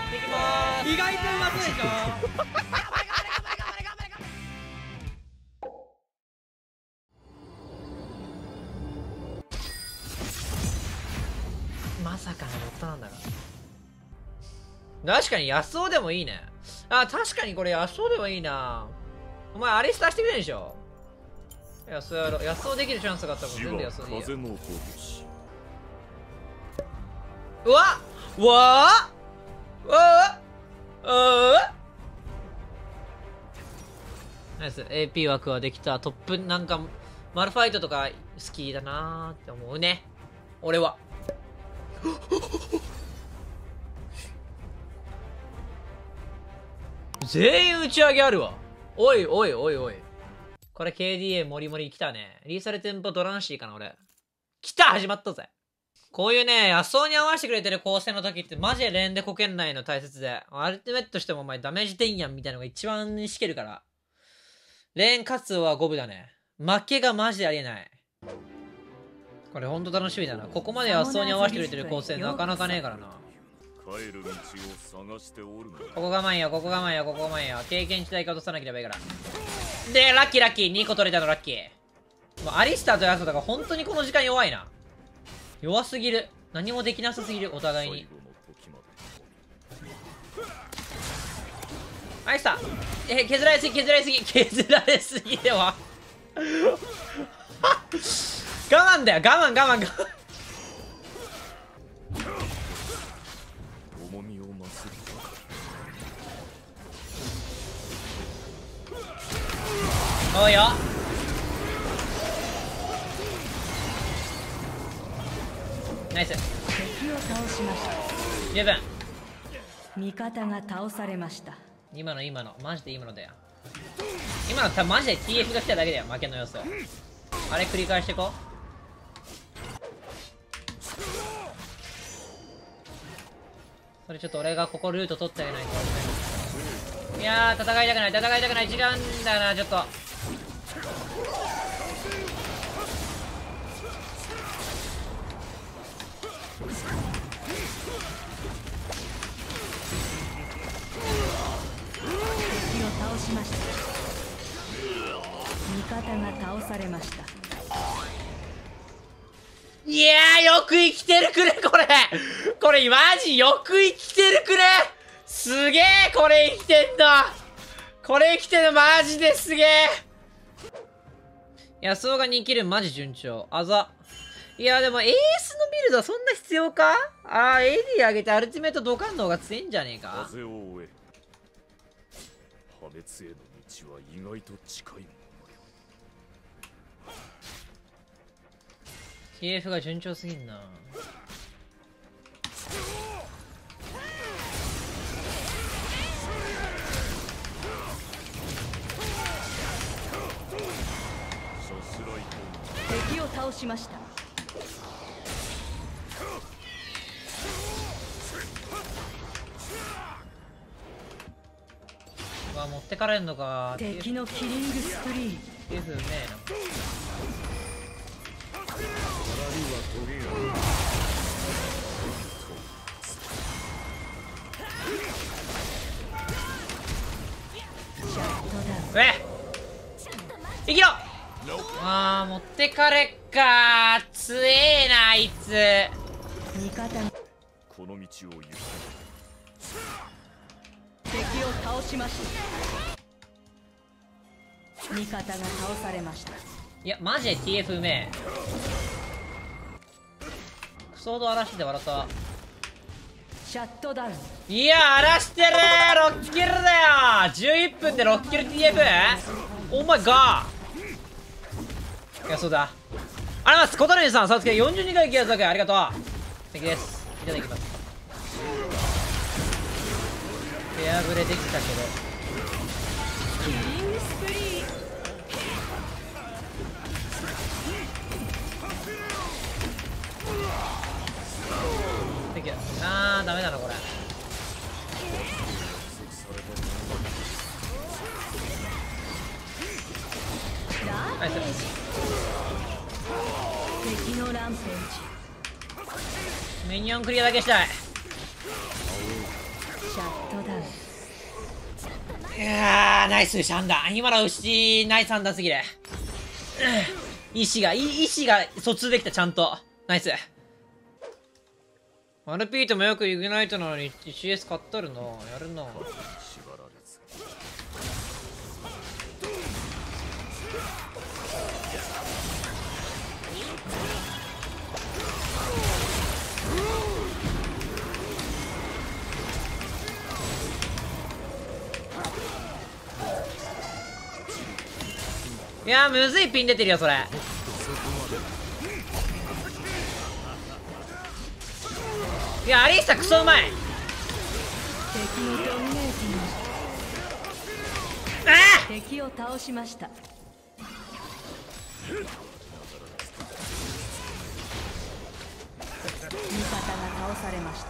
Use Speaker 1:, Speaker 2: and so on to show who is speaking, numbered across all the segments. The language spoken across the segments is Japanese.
Speaker 1: やっていきます
Speaker 2: 意外とうまそうでしょ
Speaker 1: まさかのロットなんだから確かに安尾でもいいね。あ確かにこれ安尾でもいいな。お前アリスターしてくれんでしょ。安尾やろ。う安尾できるチャンスがあったらもう全部安尾でいいやうわうわうわうわナイス。AP 枠はできた。トップなんかマルファイトとか好きだなーって思うね。俺は。全員打ち上げあるわ。おいおいおいおい。これ KDA モリモリ来たね。リーサルテンポドランシーかな俺。来た始まったぜ。こういうね、野草に合わせてくれてる構成の時ってマジで連でこけんないの大切で。アルティメットしてもお前ダメージ点やんみたいなのが一番しけるから。レーン活動は五分だね。負けがマジでありえない。これほんと楽しみだな。ここまで野草に合わせてくれてる構成なかなかねえからな。
Speaker 3: 帰る道を探しておる
Speaker 1: ここ我慢よ、ここ我慢よ、ここ我慢よ。経験値だけ落とさなければいいから。で、ラッキーラッキー。2個取れたのラッキー。もうアリスターとヤスだから本当にこの時間弱いな。弱すぎる。何もできなさすぎる、お互いに。
Speaker 3: 最後の時まで
Speaker 1: アイスターえ、削られすぎ、削られすぎ、削られすぎでは。我慢だよ、我慢、我慢、我慢。
Speaker 3: 重みを増す
Speaker 1: おいよ。ナイス。
Speaker 4: 敵を倒しました
Speaker 1: 十分。
Speaker 4: 味方が倒されました
Speaker 1: 今の今の、マジで今のだよ。今の多分マジで TF が来ただけだよ、負けの要素。あれ繰り返していこう。それちょっと俺がここルート取ってあげないと。いやー、戦いたくない、戦いたくない、違うんだよな、ちょっと。
Speaker 4: しました。味方が倒されました。
Speaker 1: いやー、よく生きてるくれ、これ。これ、マジよく生きてるくれ。すげえ、これ生きてんのこれ生きてるのマジですげえ。安尾が2キルマジ順調。あざ。いや、でもエースのビルドはそんな必要か？あー、エディ上げてアルティメットドカンの方が強いんじゃねえか？
Speaker 3: 滅への道は意外と近いものよ。
Speaker 1: TF が順調すぎんな
Speaker 4: 敵を倒しました。
Speaker 1: うわ持ってかれんのか
Speaker 4: 敵のキリングスプリー
Speaker 1: TF うめえな
Speaker 4: シャットダウン
Speaker 1: うえ生きろあー持ってかれっか。強えなあいつ。
Speaker 4: 味方
Speaker 3: この道を行く。
Speaker 4: 敵を倒しました。味方が倒されました。
Speaker 1: いやマジで TF うめえ。クソード荒らしてて笑った。
Speaker 4: シャットダウン。
Speaker 1: いや荒らしてるー。6キルだよ。11分で6キル TF? お前がいやそうだ。ありがとうございます。小谷さんサスケ42回気圧高いありがとう。素敵です。いただきますフェアブレできたけど。
Speaker 4: キリングスプリー
Speaker 1: できるあーダメだなこれ。ナイス
Speaker 4: 敵のランページ。
Speaker 1: ミニオンクリアだけしたいいやーナイスシャンダン今の牛ナイス判断すぎるうん。意志が意志が疎通できたちゃんと。ナイス。マルピートもよくイグナイトなのに CS 買っとるな。やるな。いやーむずいピン出てるよそれ。いやアリーサクソうまい。
Speaker 4: 敵を倒しました。味方が倒されました。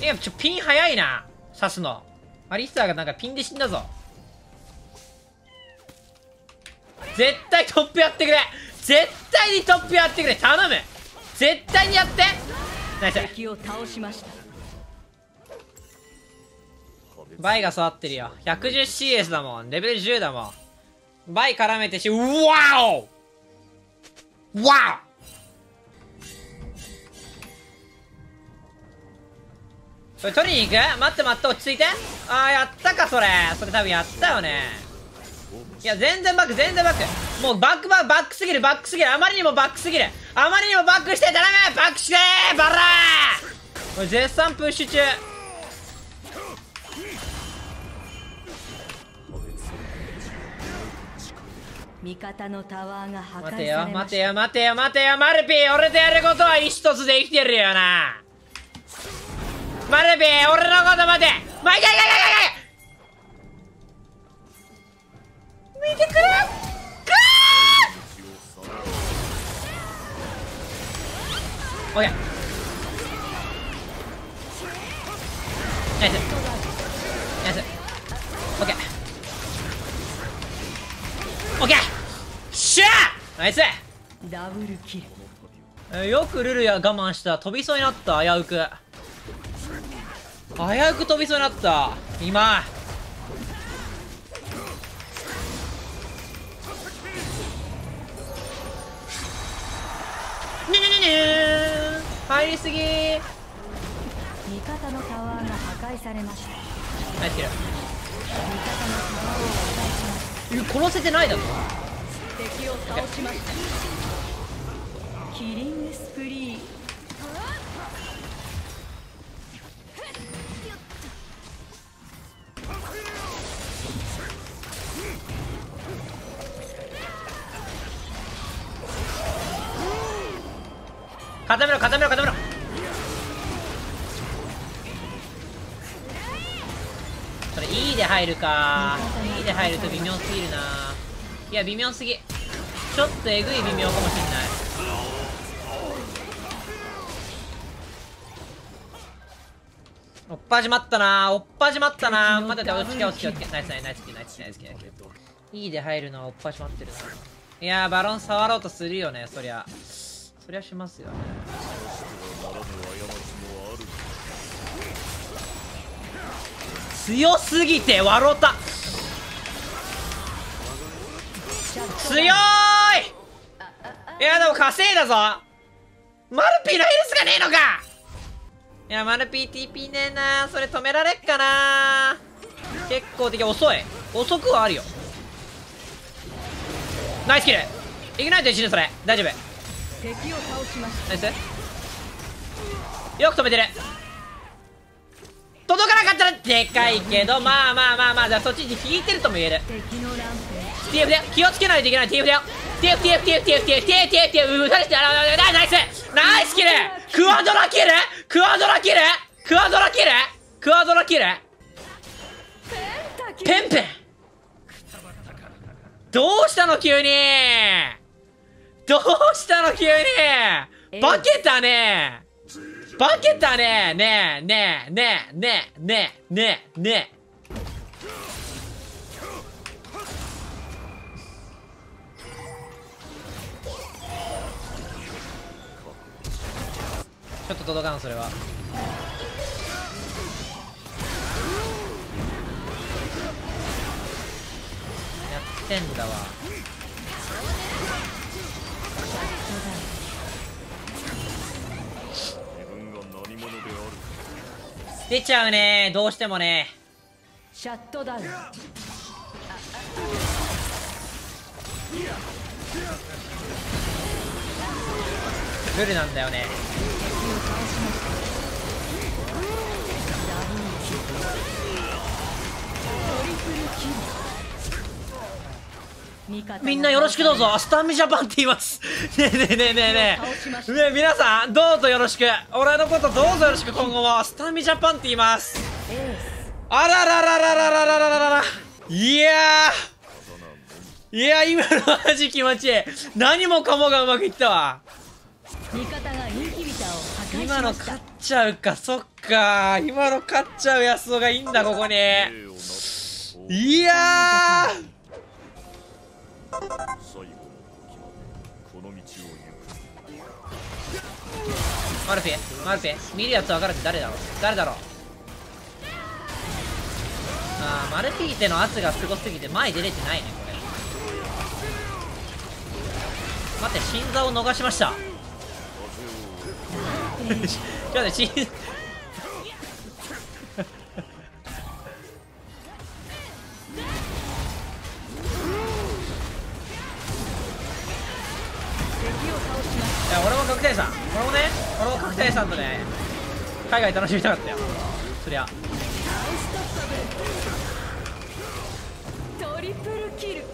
Speaker 1: ーいやちょピン早いな。刺すの。アリーサがなんかピンで死んだぞ絶対トップやってくれ。絶対にトップやってくれ。頼む。絶対にやって。ナイス。
Speaker 4: 敵を倒しました。
Speaker 1: バイが育ってるよ。110CS だもん。レベル10だもん。バイ絡めてしうわおわおそれ取りに行く？待って待って落ち着いて。ああやったかそれ。それ多分やったよねいや全然バック全然バック。もうバックバックバックすぎる。バックすぎる。あまりにもバックすぎる。あまりにもバックして頼むバックして！バラー！これ絶賛プッシュ中。
Speaker 4: 味方のタワーが破壊さ
Speaker 1: 待てよ
Speaker 4: れま
Speaker 1: 待て
Speaker 4: した
Speaker 1: よ待てよ待てよマルピー。俺とやることは一つで生きてるよな。マルピー俺のこと待て。まいけいけいけいけ見てくれオッケーナイスナイスオッケーオッケーしゃーナイス
Speaker 4: ダブルキル
Speaker 1: えよくルルや我慢した飛びそうになった危うく危うく飛びそうになった今ねねねね入りすぎ
Speaker 4: 味方のタワーが破壊されました
Speaker 1: ナイスキル
Speaker 4: 味方のタワーを破壊します
Speaker 1: 殺せてないだろ
Speaker 4: 敵を倒しましたキリングスプリー
Speaker 1: 固めろ固めろ固めろ。それ E で入るか。E で入ると微妙すぎるな。いや微妙すぎ。ちょっとえぐい微妙かもしんない。おっぱじまったな。おっぱじまったな。まだで落ち着け落ち着け落ち着け。ナイスナイスナイスナイスナイスナイスナイス E で入るのはおっぱじまってるな。いやーバロン触ろうとするよねそりゃ。そりゃしますよね。強すぎて笑った。強ーい。いやでも稼いだぞ。マルピーのヘルスがねえのか。いやマルピー TP ねえな。それ止められっかな。結構的遅い。遅くはあるよ。ナイスキル。イグナイト一瞬それ。大丈夫。
Speaker 4: 敵を倒しました。
Speaker 1: ナイス。よく止めてる。届かなかったらでかいけどまあまあまあまあじゃあそっちに引いてるとも言える。TF だよ。気をつけないといけない TF だよ。TF TF TF TF TF TF TF 打たれてあらあナイスナイスキルクワドラキルクワドラキルクワドラキルクワドラキルペンペンどうしたの急にどうしたの急に。化けたね。化けたね。ねえねえねえねえねえねえねえ。ちょっと届かんそれは。やってんだわ。出ちゃうね。どうしてもね。
Speaker 4: シャットダウン。
Speaker 1: ルルなんだよね。
Speaker 4: 味方が
Speaker 1: みんなよろしくどうぞ。スタンミジャパンって言います。ねえねえねえねえねえ。ねえ皆さんどうぞよろしく。俺のことどうぞよろしく今後も。スタンミジャパンって言います。
Speaker 4: エ
Speaker 1: あららららららららららいやー。いや今のマジ気持ち。いい何もかもがうまくいったわ。
Speaker 4: ース味方がインヒビターを破壊し
Speaker 1: 今の
Speaker 4: ました。
Speaker 1: 勝っちゃうかそっか。今の勝っちゃうやつがいいんだここに。いやー
Speaker 3: 最後の時までこの道を行く。
Speaker 1: マルフィマルフィ見るやつ分かるって誰だろう？誰だろう？あーマルフィーテの圧がすごすぎて前出れてないねこれ。待って心臓を逃しました。ちょっと待って心いや俺も角谷さん俺もね俺も角谷さんとね。海外楽しみたかったよ。そりゃ。
Speaker 4: トリプルキル。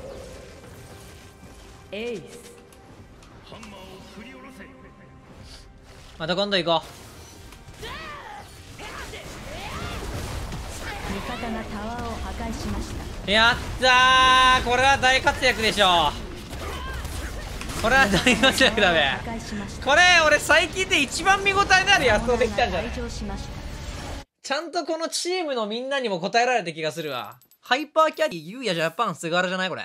Speaker 4: エース。
Speaker 1: また今度行こ
Speaker 4: 味方がタワーを破壊しました。
Speaker 1: うやったー。これは大活躍でしょこれは大活躍だべ？これ俺最近で一番見応えのあるやつをできたんじゃない？ちゃんとこのチームのみんなにも答えられた気がするわ。ハイパーキャリーユーヤジャパン菅原じゃない？これ